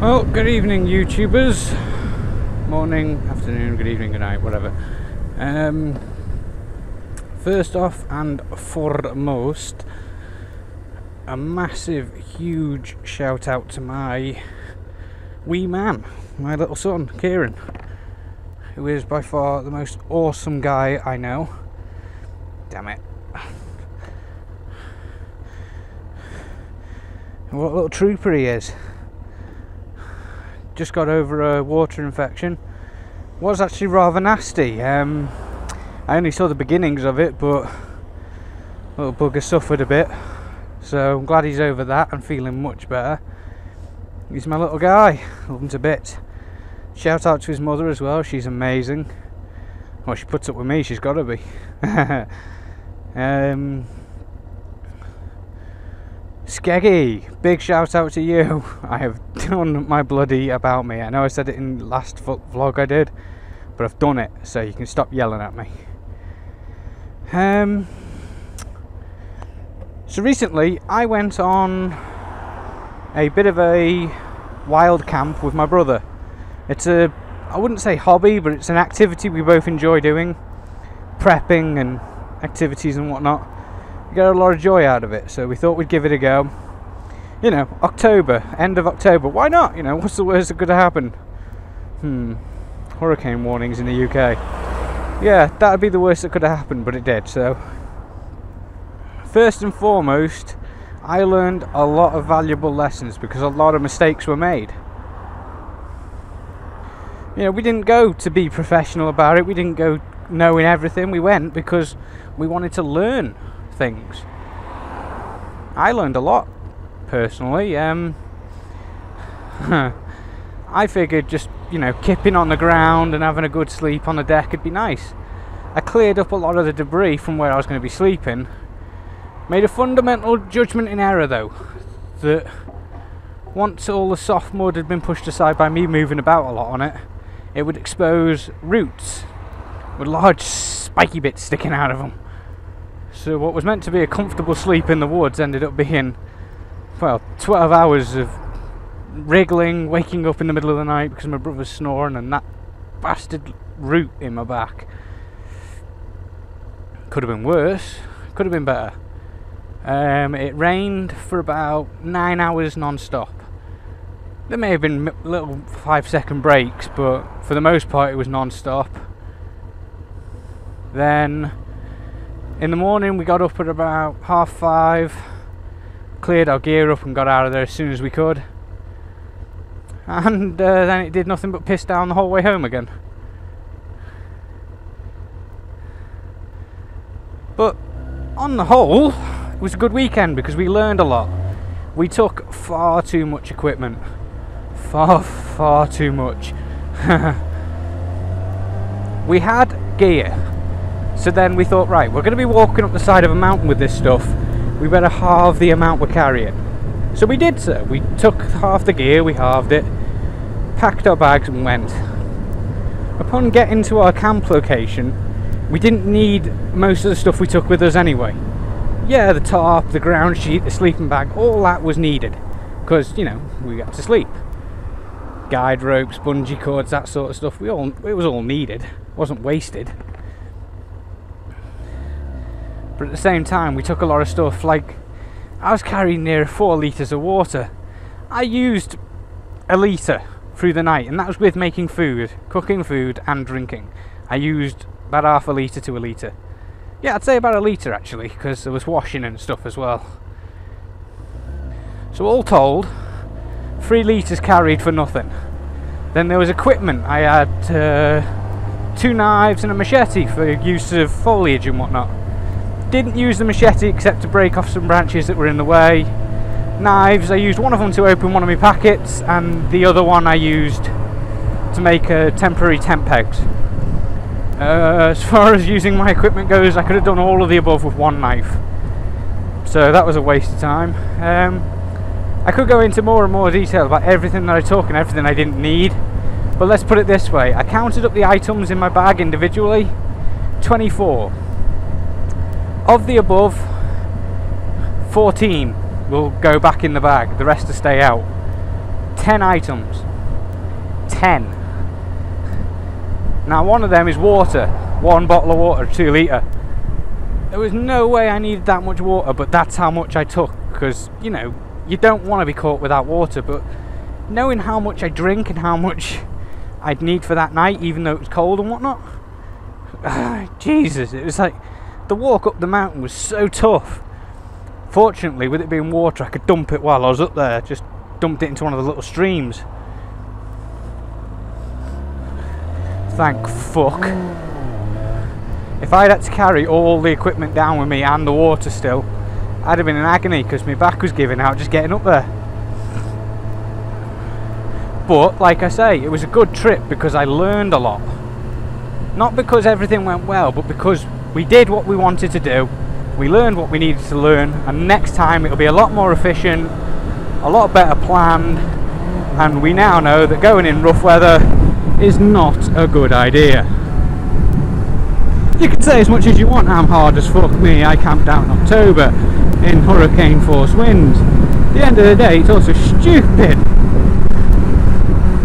Well, good evening, YouTubers. Morning, afternoon, good evening, good night, whatever. Um, first off and foremost, a massive, huge shout out to my wee man, my little son, Kieran, who is by far the most awesome guy I know. Damn it. What a little trooper he is just got over a water infection. Was actually rather nasty. Um, I only saw the beginnings of it, but little bugger suffered a bit. So I'm glad he's over that and feeling much better. He's my little guy. Love him to bits. Shout out to his mother as well. She's amazing. Well, she puts up with me. She's got to be. um, Skeggy, big shout out to you. I have done my bloody about me. I know I said it in last vlog I did, but I've done it, so you can stop yelling at me. Um, so recently I went on a bit of a wild camp with my brother. It's a, I wouldn't say hobby, but it's an activity we both enjoy doing, prepping and activities and whatnot get a lot of joy out of it. So we thought we'd give it a go. You know, October, end of October. Why not? You know, what's the worst that could happen? Hmm. Hurricane warnings in the UK. Yeah, that would be the worst that could have happened, but it did. So, first and foremost, I learned a lot of valuable lessons because a lot of mistakes were made. You know, we didn't go to be professional about it. We didn't go knowing everything. We went because we wanted to learn things. I learned a lot personally. Um, I figured just you know kipping on the ground and having a good sleep on the deck would be nice. I cleared up a lot of the debris from where I was going to be sleeping. Made a fundamental judgment in error though that once all the soft mud had been pushed aside by me moving about a lot on it, it would expose roots with large spiky bits sticking out of them. So what was meant to be a comfortable sleep in the woods ended up being, well, 12 hours of wriggling, waking up in the middle of the night because my brother's snoring and that bastard root in my back. Could have been worse, could have been better. Um, it rained for about nine hours non-stop. There may have been little five second breaks, but for the most part it was non-stop. Then in the morning we got up at about half five cleared our gear up and got out of there as soon as we could. And uh, then it did nothing but piss down the whole way home again. But on the whole it was a good weekend because we learned a lot. We took far too much equipment. Far far too much. We had gear so then we thought, right, we're going to be walking up the side of a mountain with this stuff. We better halve the amount we're carrying. So we did so. We took half the gear, we halved it, packed our bags and went. Upon getting to our camp location, we didn't need most of the stuff we took with us anyway. Yeah, the tarp, the ground sheet, the sleeping bag, all that was needed. Because, you know, we got to sleep. Guide ropes, bungee cords, that sort of stuff, we all it was all needed. It wasn't wasted. But at the same time, we took a lot of stuff. Like, I was carrying near four litres of water. I used a litre through the night, and that was with making food, cooking food, and drinking. I used about half a litre to a litre. Yeah, I'd say about a litre actually, because there was washing and stuff as well. So, all told, three litres carried for nothing. Then there was equipment. I had uh, two knives and a machete for use of foliage and whatnot. Didn't use the machete except to break off some branches that were in the way. Knives, I used one of them to open one of my packets and the other one I used to make a temporary tent pegs. Uh, as far as using my equipment goes, I could have done all of the above with one knife. So that was a waste of time. Um, I could go into more and more detail about everything that I took and everything I didn't need. But let's put it this way. I counted up the items in my bag individually. 24. Of the above, 14 will go back in the bag, the rest to stay out. 10 items. 10. Now, one of them is water. One bottle of water, 2 litre. There was no way I needed that much water, but that's how much I took. Because, you know, you don't want to be caught without water, but knowing how much I drink and how much I'd need for that night, even though it was cold and whatnot, Jesus, it was like the walk up the mountain was so tough. Fortunately, with it being water, I could dump it while I was up there. Just dumped it into one of the little streams. Thank fuck. If I'd had to carry all the equipment down with me and the water still, I'd have been in agony because my back was giving out just getting up there. But, like I say, it was a good trip because I learned a lot. Not because everything went well, but because we did what we wanted to do, we learned what we needed to learn, and next time it'll be a lot more efficient, a lot better planned, and we now know that going in rough weather is not a good idea. You can say as much as you want, I'm hard as fuck me, I camped out in October in hurricane force winds. At the end of the day, it's also stupid.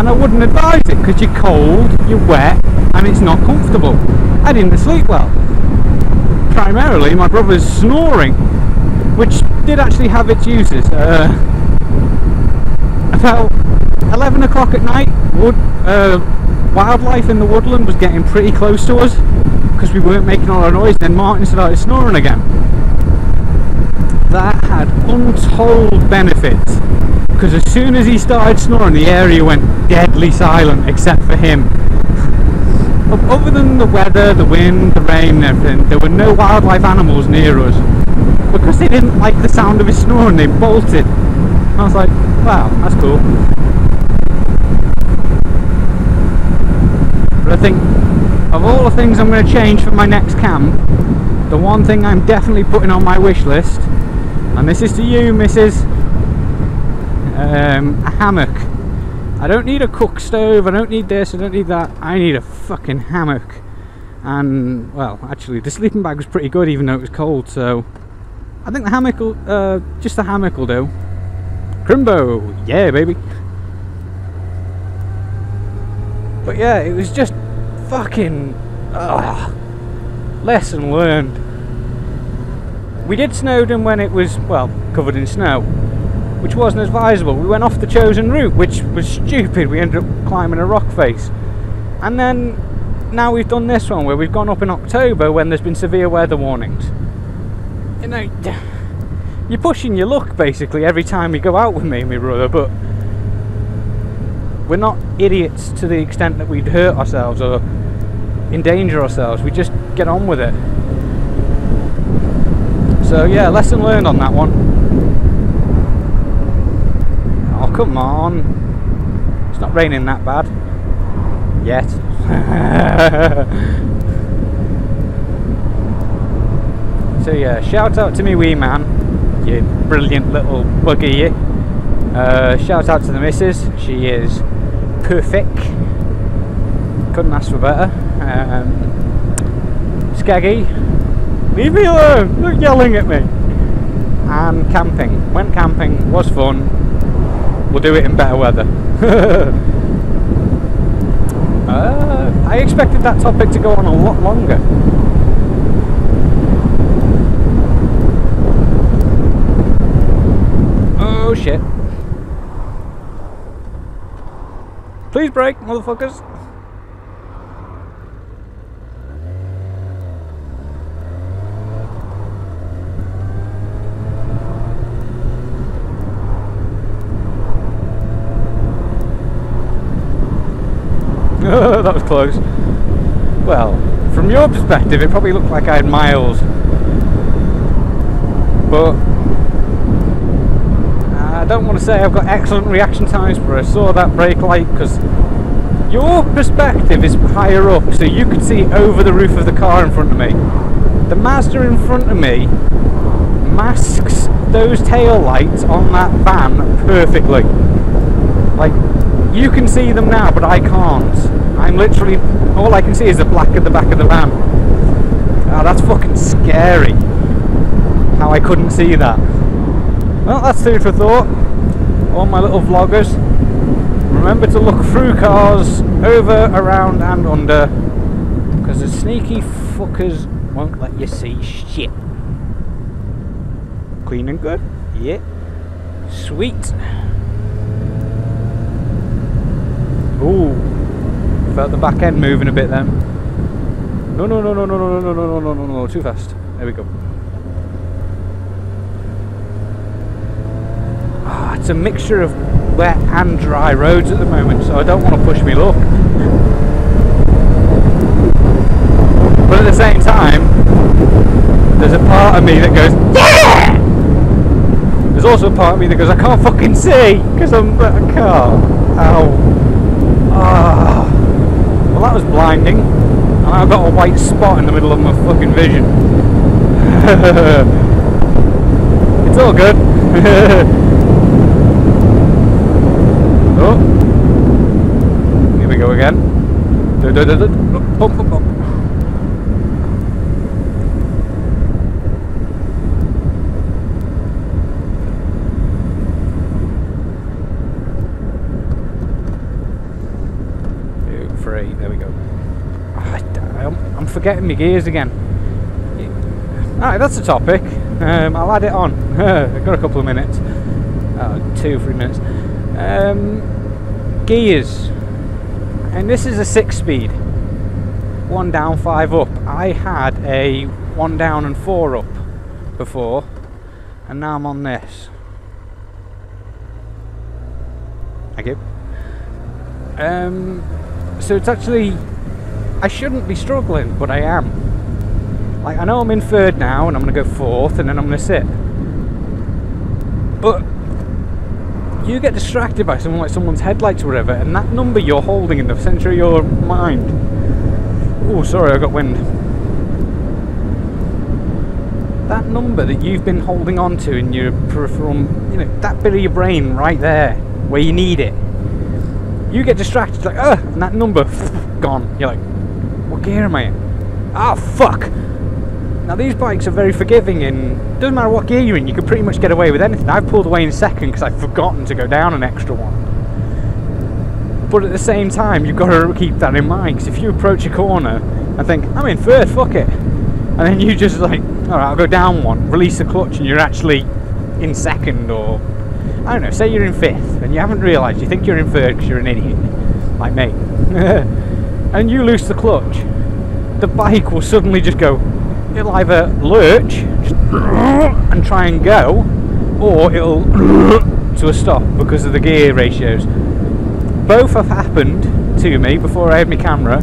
And I wouldn't advise it because you're cold, you're wet, and it's not comfortable. I didn't sleep well. Primarily, my brother's snoring, which did actually have its uses. Uh, about 11 o'clock at night, wood, uh, wildlife in the woodland was getting pretty close to us because we weren't making all our noise. Then Martin started snoring again. That had untold benefits because as soon as he started snoring, the area went deadly silent except for him. Other than the weather, the wind, the rain, and everything, there were no wildlife animals near us because they didn't like the sound of his snoring. They bolted. I was like, wow, that's cool. But I think of all the things I'm going to change for my next camp, the one thing I'm definitely putting on my wish list, and this is to you, Mrs. Um, a hammock. I don't need a cook stove, I don't need this, I don't need that. I need a fucking hammock. And, well, actually, the sleeping bag was pretty good even though it was cold, so I think the hammock will, uh, just the hammock will do. Crimbo, yeah, baby. But yeah, it was just fucking ugh, lesson learned. We did Snowdon when it was well covered in snow, which wasn't advisable. We went off the chosen route, which was stupid. We ended up climbing a rock face, and then now we've done this one where we've gone up in October when there's been severe weather warnings. You know, you're pushing your luck basically every time you go out with me and my brother, but we're not idiots to the extent that we'd hurt ourselves or endanger ourselves. We just get on with it. So yeah, lesson learned on that one. Oh come on. It's not raining that bad. Yet. so yeah, shout out to me wee man. You brilliant little bugger you. Uh, shout out to the missus. She is perfect. Couldn't ask for better. Um, Skaggy, leave me alone! You're yelling at me. And camping. Went camping. Was fun. We'll do it in better weather. uh, I expected that topic to go on a lot longer. Oh shit. Please break, motherfuckers. that was close. Well, from your perspective, it probably looked like I had miles. But I don't want to say I've got excellent reaction times, but I saw that brake light because your perspective is higher up, so you could see over the roof of the car in front of me. The Mazda in front of me masks those tail lights on that van perfectly. Like, you can see them now, but I can't. I'm literally, all I can see is the black at the back of the van. Oh, that's fucking scary. How I couldn't see that. Well, that's food for thought. All my little vloggers. Remember to look through cars, over, around and under, because the sneaky fuckers won't let you see shit. Clean and good? Yeah. Sweet. Ooh. Felt the back end moving a bit then. No, no, no, no, no, no, no, no, no, no, no, no, too fast. There we go. Ah, it's a mixture of wet and dry roads at the moment, so I don't want to push me luck. But at the same time, there's a part of me that goes, yeah! There's also a part of me that goes, I can't fucking see because I'm a car. Ow. Ah. That was blinding. And I've got a white spot in the middle of my fucking vision. it's all good. oh. Here we go again. Du- du- du- oh, oh, oh, three, there we go. I'm, I'm forgetting my gears again. Alright, that's a topic. Um, I'll add it on. I've got a couple of minutes. Oh, two, three minutes. Um, gears. And this is a six speed. One down, five up. I had a one down and four up before, and now I'm on this. Thank you. Um, so it's actually, I shouldn't be struggling, but I am. Like, I know I'm in third now, and I'm going to go fourth, and then I'm going to sit. But you get distracted by something like someone's headlights or whatever, and that number you're holding in the centre of your mind. Oh, sorry, I got wind. That number that you've been holding on to in your peripheral, you know, that bit of your brain right there, where you need it. You get distracted, like, ugh, and that number, gone. You're like, what gear am I in? Ah, fuck! Now these bikes are very forgiving and doesn't matter what gear you're in, you can pretty much get away with anything. I've pulled away in second because I've forgotten to go down an extra one. But at the same time, you've got to keep that in mind because if you approach a corner and think, I'm in third, fuck it. And then you just like, alright, I'll go down one, release the clutch and you're actually in second or, I don't know, say you're in fifth and you haven't realised, you think you're in third because you're an idiot, like me. and you lose the clutch, the bike will suddenly just go, it'll either lurch and try and go, or it'll to a stop because of the gear ratios. Both have happened to me before I had my camera,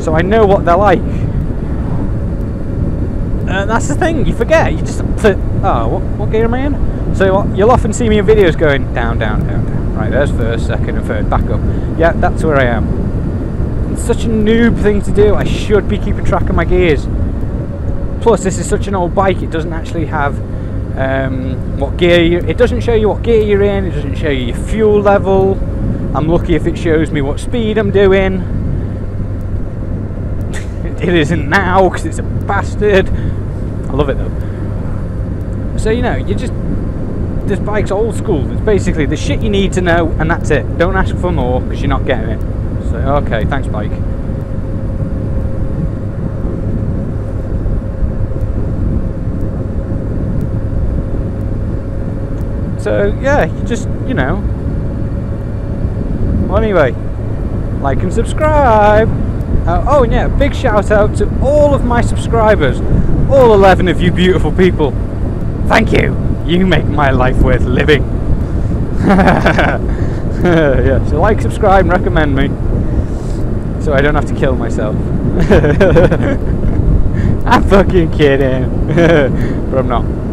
so I know what they're like. And that's the thing, you forget. You just th- oh, what, what gear am I in? So you'll often see me in videos going down, down, down, down. Right, there's first, second, and third. Back up. Yeah, that's where I am. It's such a noob thing to do. I should be keeping track of my gears. Plus, this is such an old bike. It doesn't actually have um, what gear you. It doesn't show you what gear you're in. It doesn't show you your fuel level. I'm lucky if it shows me what speed I'm doing. it isn't now because it's a bastard. Love it though. So you know, you just this bike's old school. It's basically the shit you need to know, and that's it. Don't ask for more because you're not getting it. So okay, thanks, bike. So yeah, you just you know. Well, anyway, like and subscribe. Uh, oh, and yeah, big shout out to all of my subscribers, all 11 of you beautiful people. Thank you. You make my life worth living. yeah, so like, subscribe, and recommend me, so I don't have to kill myself. I'm fucking kidding, but I'm not.